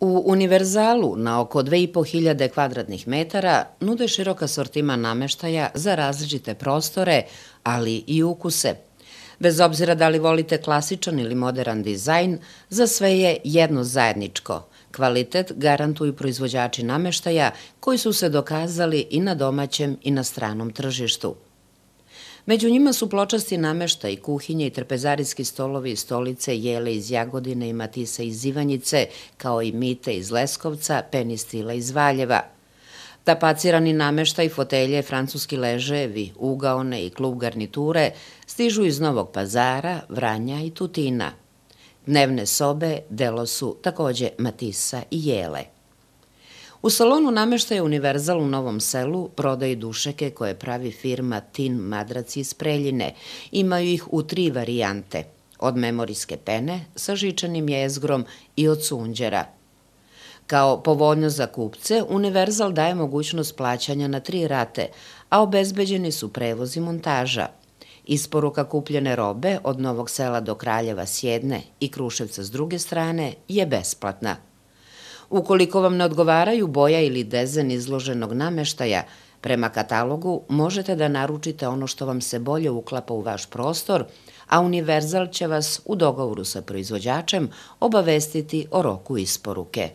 U Univerzalu na oko 2500 kvadratnih metara nude širok asortima nameštaja za različite prostore, ali i ukuse. Bez obzira da li volite klasičan ili modern dizajn, za sve je jedno zajedničko. Kvalitet garantuju proizvođači nameštaja koji su se dokazali i na domaćem i na stranom tržištu. Među njima su pločasti i kuhinje i trpezarijski stolovi i stolice, jele iz Jagodine i Matisa iz Ivanjice, kao i mite iz Leskovca, penistila iz Valjeva. Tapacirani namešta i fotelje, francuski leževi, ugaone i klub garniture stižu iz Novog pazara, Vranja i Tutina. Dnevne sobe delo su takođe Matisa i Jele. U salonu nameštaja Univerzal u Novom selu prodaju dušeke koje pravi firma Tin Madraci iz Preljine. Imaju ih u tri varijante, od memorijske pene sa žičanim jezgrom i od sunđera. Kao povoljno za kupce, Univerzal daje mogućnost plaćanja na tri rate, a obezbeđeni su prevoz i montaža. Isporuka kupljene robe od Novog sela do Kraljeva s jedne i Kruševca s druge strane je besplatna. Ukoliko vam ne odgovaraju boja ili dezen izloženog nameštaja, prema katalogu možete da naručite ono što vam se bolje uklapa u vaš prostor, a Univerzal će vas u dogovoru sa proizvođačem obavestiti o roku isporuke.